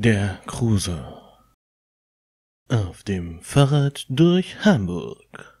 Der Kruse. Auf dem Fahrrad durch Hamburg.